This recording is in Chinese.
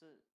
是